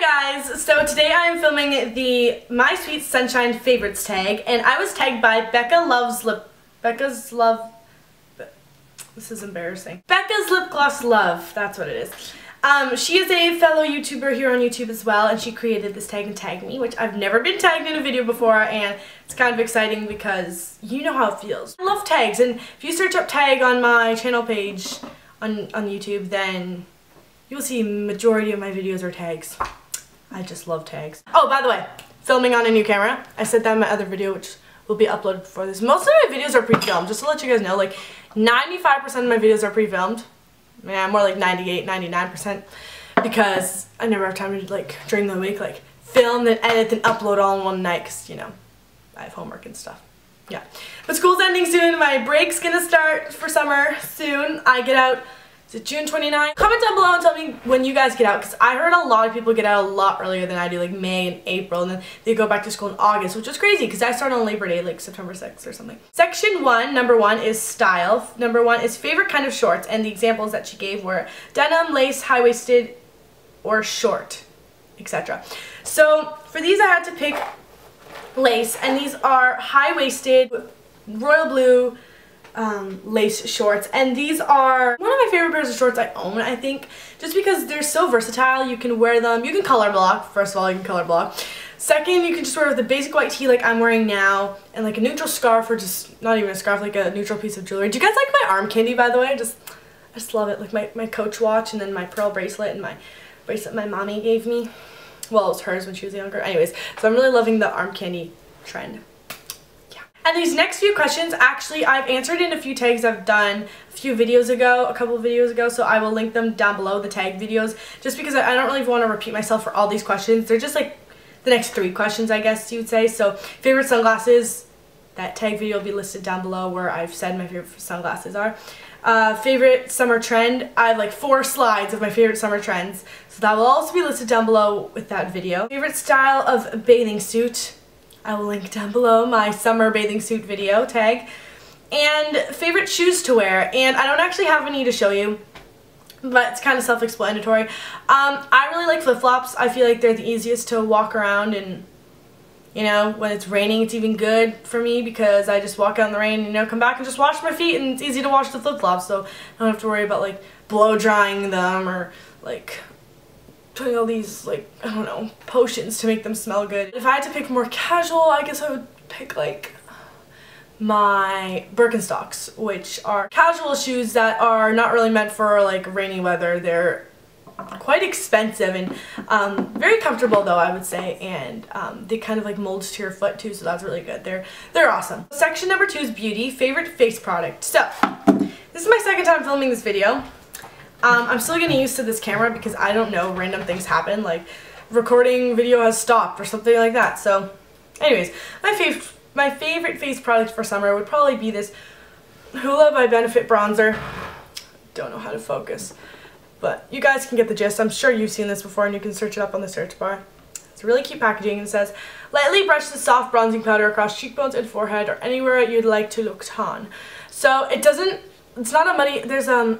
Guys! So today I am filming the My Sweet Sunshine Favorites tag and I was tagged by Becca Loves Lip... Becca's Love... This is embarrassing. Becca's Lip Gloss Love, that's what it is. Um, she is a fellow YouTuber here on YouTube as well and she created this tag and tagged me, which I've never been tagged in a video before and it's kind of exciting because you know how it feels. I love tags and if you search up tag on my channel page on, on YouTube then you'll see majority of my videos are tags. I just love tags. Oh, by the way, filming on a new camera. I said that in my other video, which will be uploaded for this. Most of my videos are pre-filmed, just to let you guys know. Like, 95% of my videos are pre-filmed. Yeah, more like 98, 99%. Because I never have time to, like, during the week, like, film, then edit, then upload all in one night. Because, you know, I have homework and stuff. Yeah. But school's ending soon. My break's gonna start for summer soon. I get out is it June 29th? Comment down below and tell me when you guys get out because I heard a lot of people get out a lot earlier than I do, like May and April, and then they go back to school in August, which is crazy because I start on Labor Day, like September 6th or something. Section 1, number 1 is style. Number 1 is favorite kind of shorts, and the examples that she gave were denim, lace, high-waisted, or short, etc. So for these I had to pick lace, and these are high-waisted, royal blue, um, lace shorts. And these are one of my favorite pairs of shorts I own I think just because they're so versatile. You can wear them. You can color block. First of all you can color block. Second you can just wear with a basic white tee like I'm wearing now and like a neutral scarf or just not even a scarf like a neutral piece of jewelry. Do you guys like my arm candy by the way? Just I just love it. Like my, my coach watch and then my pearl bracelet and my bracelet my mommy gave me. Well it was hers when she was younger. Anyways so I'm really loving the arm candy trend and these next few questions, actually, I've answered in a few tags I've done a few videos ago, a couple videos ago, so I will link them down below, the tag videos, just because I don't really want to repeat myself for all these questions. They're just like the next three questions, I guess you would say. So, favorite sunglasses, that tag video will be listed down below where I've said my favorite sunglasses are. Uh, favorite summer trend, I have like four slides of my favorite summer trends, so that will also be listed down below with that video. Favorite style of bathing suit, I will link down below my summer bathing suit video tag. And favorite shoes to wear. And I don't actually have any to show you, but it's kind of self-explanatory. Um, I really like flip-flops. I feel like they're the easiest to walk around and, you know, when it's raining it's even good for me because I just walk out in the rain, you know, come back and just wash my feet and it's easy to wash the flip-flops so I don't have to worry about like blow drying them or like doing all these, like, I don't know, potions to make them smell good. If I had to pick more casual, I guess I would pick, like, my Birkenstocks, which are casual shoes that are not really meant for, like, rainy weather. They're quite expensive and um, very comfortable though I would say and um, they kind of like mold to your foot too so that's really good they're they're awesome section number two is beauty favorite face product so this is my second time filming this video um, I'm still getting used to this camera because I don't know, random things happen, like recording video has stopped or something like that. So, anyways, my, fav my favorite face product for summer would probably be this Hoola by Benefit Bronzer. Don't know how to focus, but you guys can get the gist. I'm sure you've seen this before and you can search it up on the search bar. It's really cute packaging and says, lightly brush the soft bronzing powder across cheekbones and forehead or anywhere you'd like to look tan. So it doesn't, it's not a money, there's um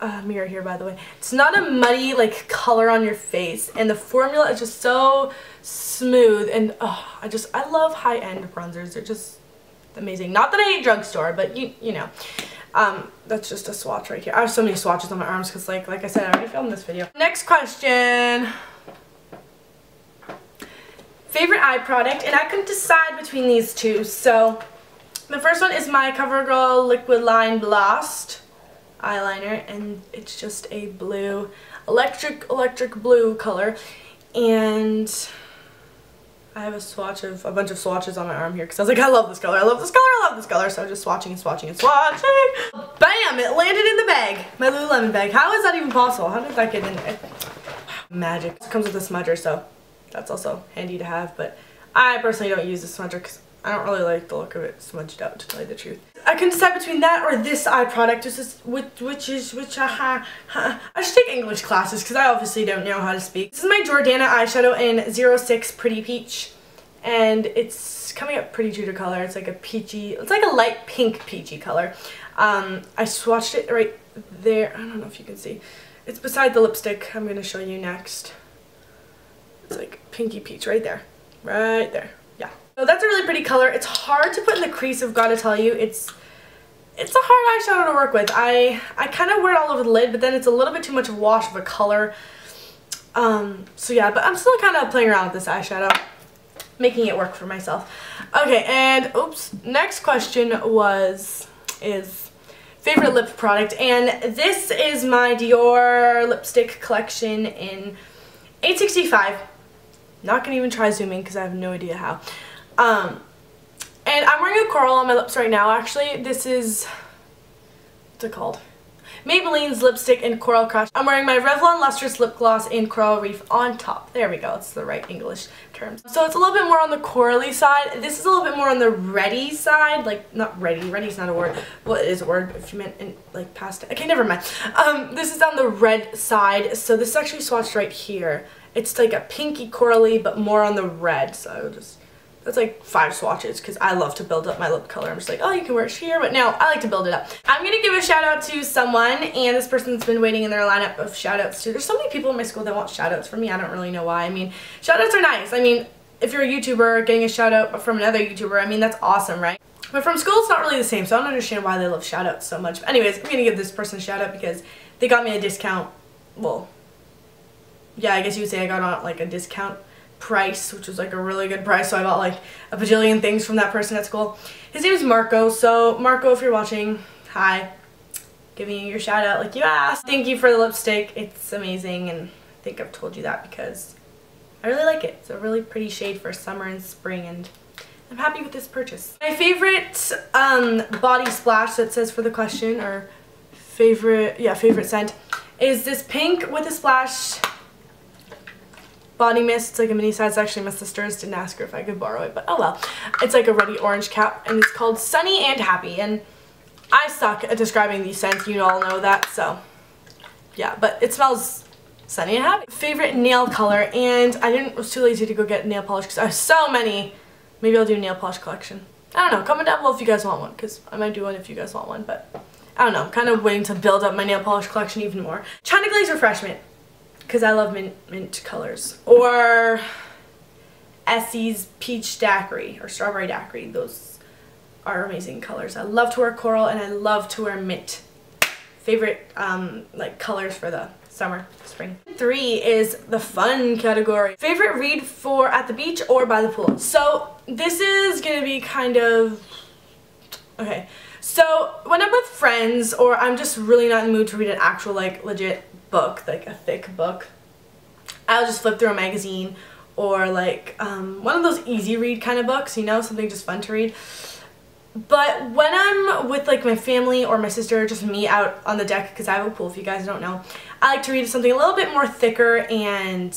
uh, mirror here by the way. It's not a muddy like color on your face and the formula is just so smooth and oh, I just I love high-end bronzers. They're just amazing. Not that I hate drugstore, but you you know. Um, that's just a swatch right here. I have so many swatches on my arms because like like I said, I already filmed this video. Next question. Favorite eye product, and I couldn't decide between these two. So the first one is my CoverGirl Liquid Line Blast eyeliner and it's just a blue, electric, electric blue color. And I have a swatch of, a bunch of swatches on my arm here because I was like, I love this color, I love this color, I love this color. So I'm just swatching and swatching and swatching. Bam! It landed in the bag. My Lululemon bag. How is that even possible? How did that get in there? Magic. It comes with a smudger, so that's also handy to have. But I personally don't use a smudger because I don't really like the look of it smudged out, to tell you the truth. I can decide between that or this eye product, which is, which, which is, which, uh, uh, I should take English classes because I obviously don't know how to speak. This is my Jordana eyeshadow in 06 Pretty Peach, and it's coming up pretty true to color. It's like a peachy, it's like a light pink peachy color. Um, I swatched it right there. I don't know if you can see. It's beside the lipstick I'm going to show you next. It's like pinky peach right there. Right there. So that's a really pretty color. It's hard to put in the crease, I've got to tell you. It's it's a hard eyeshadow to work with. I, I kind of wear it all over the lid, but then it's a little bit too much wash of a color. Um, so yeah, but I'm still kind of playing around with this eyeshadow, making it work for myself. Okay, and oops, next question was, is favorite lip product, and this is my Dior lipstick collection in 865. Not gonna even try zooming because I have no idea how. Um, and I'm wearing a coral on my lips right now, actually. This is, what's it called? Maybelline's lipstick in Coral Crush. I'm wearing my Revlon Lustrous Lip Gloss in Coral Reef on top. There we go, it's the right English terms. So it's a little bit more on the corally side. This is a little bit more on the ready side, like, not ready, ready's not a word. Well, it is a word if you meant in, like, past, okay, never mind. Um, this is on the red side, so this is actually swatched right here. It's like a pinky corally, but more on the red, so just that's like five swatches because I love to build up my lip color. I'm just like, oh, you can wear it here, but no, I like to build it up. I'm going to give a shout out to someone, and this person's been waiting in their lineup of shout outs too. There's so many people in my school that want shout outs from me. I don't really know why. I mean, shout outs are nice. I mean, if you're a YouTuber getting a shout out from another YouTuber, I mean, that's awesome, right? But from school, it's not really the same, so I don't understand why they love shout outs so much. But anyways, I'm going to give this person a shout out because they got me a discount. Well, yeah, I guess you would say I got on like a discount price, which was like a really good price. So I bought like a bajillion things from that person at school. His name is Marco. So Marco, if you're watching, hi. Giving you your shout out like you asked. Thank you for the lipstick. It's amazing and I think I've told you that because I really like it. It's a really pretty shade for summer and spring and I'm happy with this purchase. My favorite um, body splash that says for the question or favorite, yeah, favorite scent is this pink with a splash body mist. It's like a mini size. Actually, my sisters didn't ask her if I could borrow it, but oh well. It's like a ruddy orange cap, and it's called Sunny and Happy. And I suck at describing these scents. You all know that, so yeah. But it smells sunny and happy. Favorite nail color, and I didn't was too lazy to go get nail polish because I have so many. Maybe I'll do a nail polish collection. I don't know. Comment down below if you guys want one, because I might do one if you guys want one, but I don't know. I'm kind of waiting to build up my nail polish collection even more. China Glaze Refresh Mint because I love mint, mint colors. Or Essie's Peach Daiquiri or Strawberry Daiquiri. Those are amazing colors. I love to wear coral and I love to wear mint. Favorite um, like colors for the summer, spring. Three is the fun category. Favorite read for at the beach or by the pool. So this is gonna be kind of, okay. So when I'm with friends or I'm just really not in the mood to read an actual like legit book, like a thick book, I'll just flip through a magazine or like um, one of those easy read kind of books, you know, something just fun to read. But when I'm with like my family or my sister, just me out on the deck, because I have a pool if you guys don't know, I like to read something a little bit more thicker and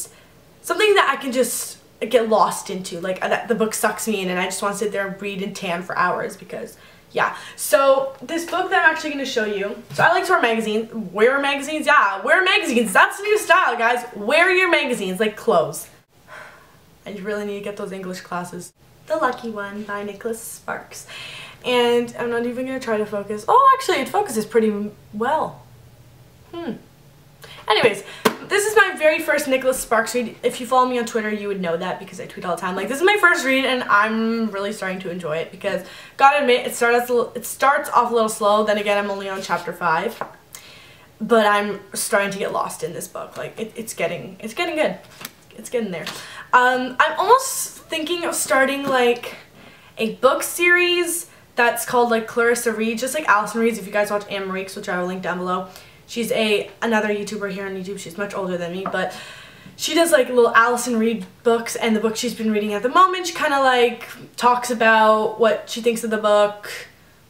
something that I can just get lost into. Like that the book sucks me in and I just want to sit there and read and tan for hours because yeah. So this book that I'm actually going to show you so I like to wear magazines wear magazines yeah wear magazines. That's the new style guys. Wear your magazines like clothes. I really need to get those English classes. The Lucky One by Nicholas Sparks. And I'm not even going to try to focus. Oh actually it focuses pretty well. Hmm. Anyways very first Nicholas Sparks read. If you follow me on Twitter, you would know that because I tweet all the time. Like, this is my first read, and I'm really starting to enjoy it because, gotta admit, it starts, it starts off a little slow. Then again, I'm only on chapter 5. But I'm starting to get lost in this book. Like, it, it's getting, it's getting good. It's getting there. Um, I'm almost thinking of starting, like, a book series that's called, like, Clarissa Reads, just like Allison Reads. If you guys watch Anne Marie, which I will link down below She's a another YouTuber here on YouTube. She's much older than me, but she does like little Allison Read books and the book she's been reading at the moment. She kind of like talks about what she thinks of the book,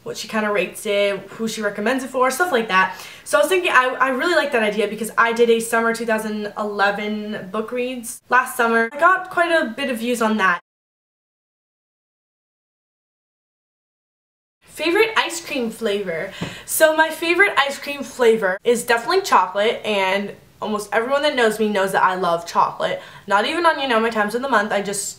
what she kind of rates it, who she recommends it for, stuff like that. So I was thinking, I, I really like that idea because I did a summer 2011 book reads last summer. I got quite a bit of views on that. Favorite ice cream flavor. So my favorite ice cream flavor is definitely chocolate and almost everyone that knows me knows that I love chocolate. Not even on, you know, my times of the month. I just,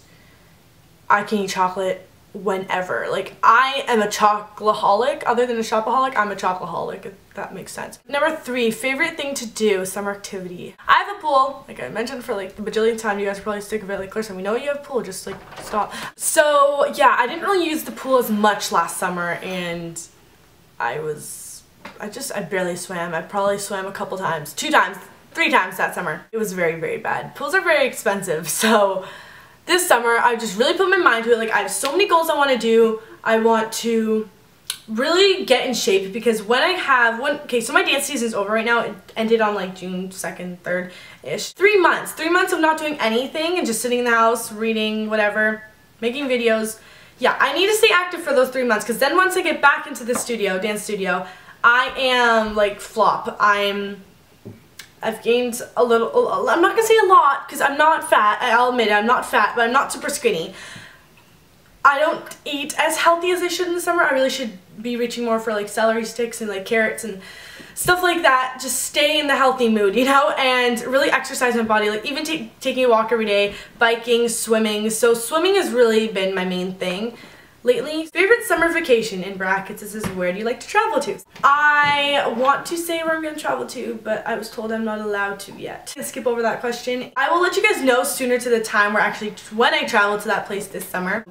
I can eat chocolate whenever. Like, I am a chocoholic. Other than a shopaholic, I'm a chocoholic, if that makes sense. Number three, favorite thing to do, summer activity. I have a pool, like I mentioned for like the bajillion time. You guys probably sick of it. Like, listen, we know you have pool, just like stop. So, yeah, I didn't really use the pool as much last summer, and I was, I just, I barely swam. I probably swam a couple times, two times, three times that summer. It was very, very bad. Pools are very expensive, so this summer I've just really put my mind to it. Like I have so many goals I want to do. I want to really get in shape because when I have when okay so my dance season is over right now. It ended on like June 2nd 3rd ish three months. Three months of not doing anything and just sitting in the house reading whatever making videos. Yeah I need to stay active for those three months because then once I get back into the studio dance studio I am like flop. I'm I've gained a little, I'm not to say a lot because I'm not fat, I'll admit it, I'm not fat, but I'm not super skinny. I don't eat as healthy as I should in the summer. I really should be reaching more for like celery sticks and like carrots and stuff like that. Just stay in the healthy mood, you know, and really exercise my body. Like even taking a walk every day, biking, swimming. So swimming has really been my main thing lately. Favorite summer vacation in brackets this is where do you like to travel to? I want to say where I'm going to travel to, but I was told I'm not allowed to yet. skip over that question. I will let you guys know sooner to the time where actually when I travel to that place this summer.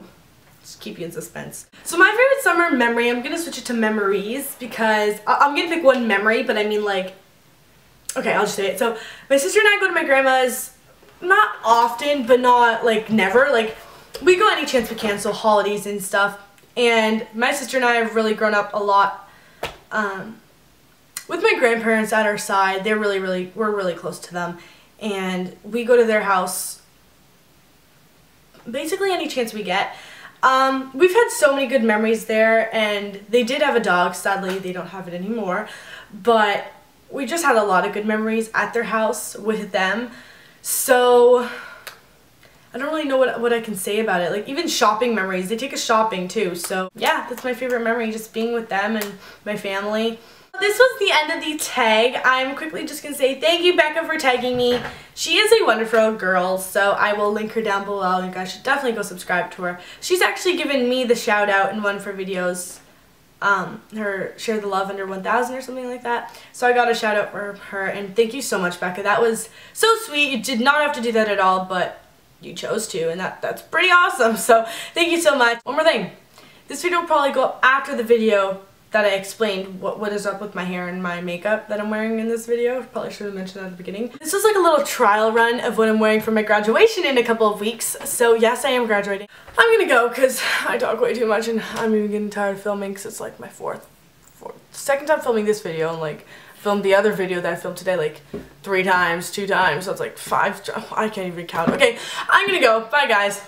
Just keep you in suspense. So my favorite summer memory, I'm going to switch it to memories because I'm going to pick one memory, but I mean like, okay, I'll just say it. So my sister and I go to my grandma's not often, but not like never. Like we go any chance we can, so holidays and stuff. And my sister and I have really grown up a lot um, with my grandparents at our side. They're really, really, we're really close to them. And we go to their house basically any chance we get. Um, we've had so many good memories there, and they did have a dog. Sadly, they don't have it anymore. But we just had a lot of good memories at their house with them. So I don't really know what, what I can say about it. Like even shopping memories, they take us shopping too. So yeah, that's my favorite memory, just being with them and my family. This was the end of the tag. I'm quickly just going to say thank you Becca for tagging me. She is a wonderful girl, so I will link her down below. You guys should definitely go subscribe to her. She's actually given me the shout out in one of her videos. Um, her Share the Love Under 1000 or something like that. So I got a shout out for her and thank you so much Becca. That was so sweet. You did not have to do that at all, but you chose to and that that's pretty awesome so thank you so much one more thing this video will probably go after the video that I explained what, what is up with my hair and my makeup that I'm wearing in this video. Probably should have mentioned that at the beginning. This was like a little trial run of what I'm wearing for my graduation in a couple of weeks. So yes, I am graduating. I'm gonna go because I talk way too much and I'm even getting tired of filming because it's like my fourth, fourth, second time filming this video and like filmed the other video that I filmed today like three times, two times. So it's like five. I can't even count. Okay, I'm gonna go. Bye, guys.